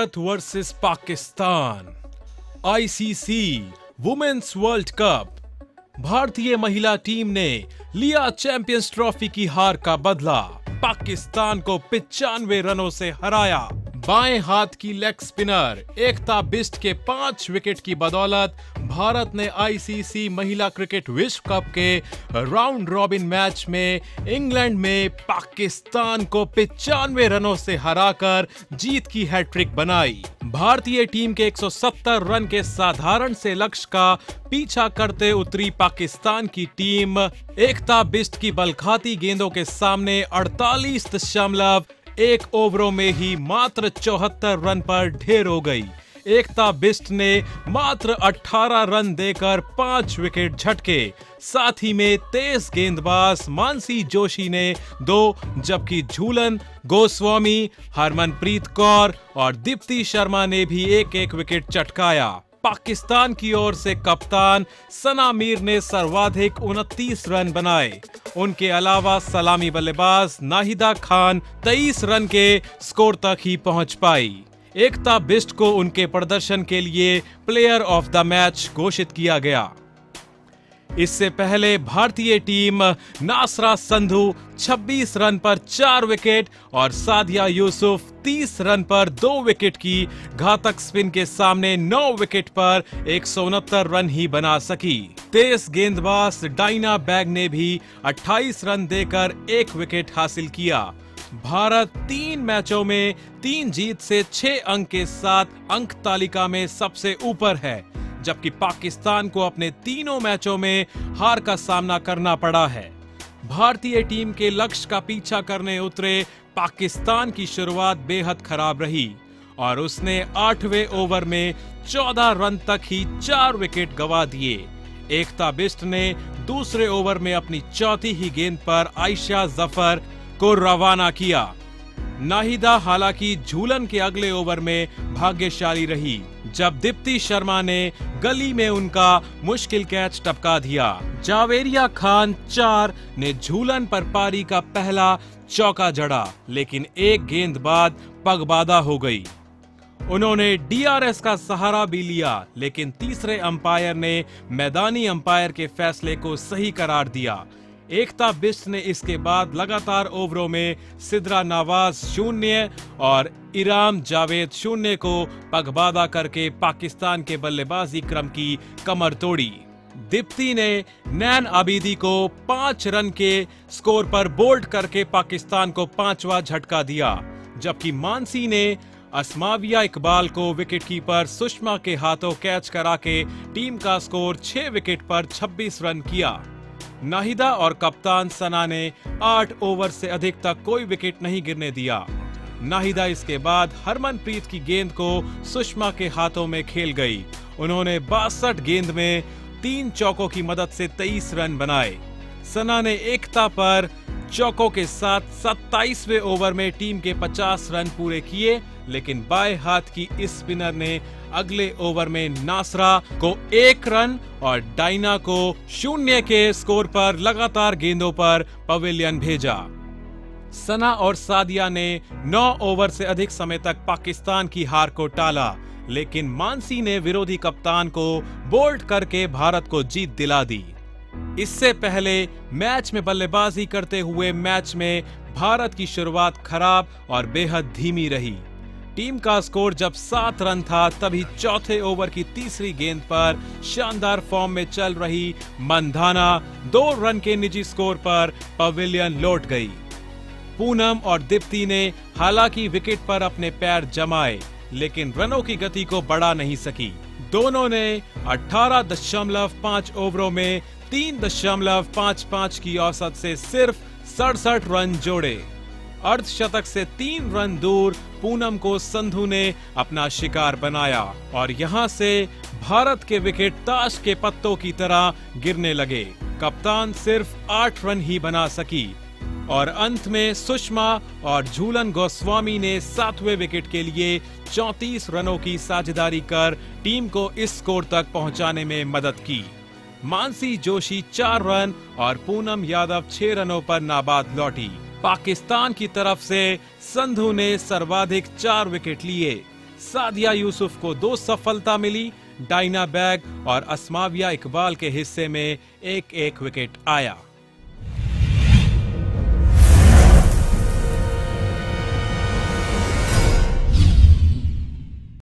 Bharat versus Pakistan ICC women's world cup भारतीय महिला team ने लिया चैंपियंस ट्रॉफी की हार का बदला। पाकिस्तान को पिचानवे रनों से हराया। बाएँ हाथ की लेग स्पिनर एकता बिस्ट के पाँच विकेट की बदौलत, भारत ने आईसीसी महिला क्रिकेट विश्व कप के राउंड रॉबिन मैच में इंग्लैंड में पाकिस्तान को पिचानवे रनों से हराकर जीत की हैट्रिक बनाई। भारतीय टीम के 170 रन के साधारण से लक्ष्य का पीछा करते उतरी पाकिस्तान की टीम। एकता बिस्ट की बलखाती गेंदों के सामने अड़तालीस दशमलव एक ओवरों में ही मात्र चौहत्तर रन पर ढेर हो गई। एकता बिस्ट ने मात्र 18 रन देकर पाँच विकेट झटके। साथ ही में तेज गेंदबाज मानसी जोशी ने दो, जबकि झूलन, गोस्वामी, हरमनप्रीत कौर और दीप्ति शर्मा ने भी एक एक विकेट चटकाया। पाकिस्तान की ओर से कप्तान सना मीर ने सर्वाधिक उनतीस रन बनाए। उनके अलावा सलामी बल्लेबाज नाहिदा खान 23 रन के स्कोर तक ही पहुँच पाई। एकता बिस्ट को उनके प्रदर्शन के लिए प्लेयर ऑफ़ द मैच घोषित किया गया। इससे पहले भारतीय टीम नासरा संधू 26 रन पर चार विकेट और सादिया यूसुफ 30 रन पर दो विकेट की घातक स्पिन के सामने नौ विकेट पर एक सौ उनहत्तर रन ही बना सकी। तेज गेंदबाज डाइना बैग ने भी 28 रन देकर एक विकेट हासिल किया। भारत तीन मैचों में तीन जीत से छह अंक के साथ अंक तालिका में सबसे ऊपर है। जबकि पाकिस्तान को अपने तीनों मैचों में हार का सामना करना पड़ा है। भारतीय टीम के लक्ष्य का पीछा करने उतरे पाकिस्तान की शुरुआत बेहद खराब रही और उसने आठवें ओवर में 14 रन तक ही चार विकेट गवा दिए। एकता बिस्ट ने दूसरे ओवर में अपनी चौथी ही गेंद पर आयशा ज़फ़र को रवाना किया। नाहिदा हालाँकि झूलन के अगले ओवर में भाग्यशाली रही। जब दीप्ति शर्मा ने गली में उनका मुश्किल कैच टपका दिया। जावेरिया खान चार ने झूलन पर पारी का पहला चौका जड़ा, लेकिन एक गेंद बाद पगबादा हो गई। उन्होंने डीआरएस का सहारा भी लिया, लेकिन तीसरे अंपायर ने मैदानी अंपायर के फैसले को सही करार दिया। एकता बिस्ट ने इसके बाद लगातार ओवरों में सिद्रा नवाज़ शून्य और इराम जावेद शून्य को पगबादा करके पाकिस्तान के बल्लेबाजी क्रम की कमर तोड़ी। दीप्ति ने नैन आबिदी को पाँच रन के स्कोर पर बोल्ड करके पाकिस्तान को पांचवा झटका दिया, जबकि मानसी ने असमाविया इकबाल को विकेटकीपर सुषमा के हाथों कैच करा के टीम का स्कोर छह विकेट पर 26 रन किया। नाहिदा और कप्तान सना ने आठ ओवर से अधिक तक कोई विकेट नहीं गिरने दिया। नाहिदा इसके बाद हरमनप्रीत की गेंद को सुषमा के हाथों में खेल गई। उन्होंने बासठ गेंद में तीन चौकों की मदद से तेईस रन बनाए। सना ने एकता पर चौकों के साथ 27वें ओवर में टीम के 50 रन पूरे किए, लेकिन बाएँ हाथ की इस स्पिनर ने अगले ओवर में नासरा को एक रन और डाइना को शून्य के स्कोर पर लगातार गेंदों पर पवेलियन भेजा। सना और सादिया ने 9 ओवर से अधिक समय तक पाकिस्तान की हार को टाला, लेकिन मानसी ने विरोधी कप्तान को बोल्ड करके भारत को जीत दिला दी। इससे पहले मैच में बल्लेबाजी करते हुए मैच में भारत की शुरुआत खराब और बेहद धीमी रही। टीम का स्कोर जब सात रन था, तभी चौथे ओवर की तीसरी गेंद पर शानदार फॉर्म में चल रही मंधाना दो रन के निजी स्कोर पर पवेलियन लौट गई। पूनम और दीप्ति ने हालाँकि विकेट पर अपने पैर जमाए, लेकिन रनों की गति को बढ़ा नहीं सकी। दोनों ने अठारह दशमलव पाँच ओवरों में तीन दशमलव पाँच पाँच की औसत से सिर्फ़ सड़सठ रन जोड़े। अर्धशतक से तीन रन दूर पूनम को संधू ने अपना शिकार बनाया और यहाँ से भारत के विकेट ताश के पत्तों की तरह गिरने लगे। कप्तान सिर्फ़ आठ रन ही बना सकी और अंत में सुषमा और झूलन गोस्वामी ने सातवें विकेट के लिए 34 रनों की साझेदारी कर टीम को इस स्कोर तक पहुँचाने में मदद की। मानसी जोशी चार रन और पूनम यादव छह रनों पर नाबाद लौटी। पाकिस्तान की तरफ़ से संधु ने सर्वाधिक चार विकेट लिए। सादिया यूसुफ को दो सफलता मिली, डाइना बैग और असमाविया इकबाल के हिस्से में एक एक विकेट आया।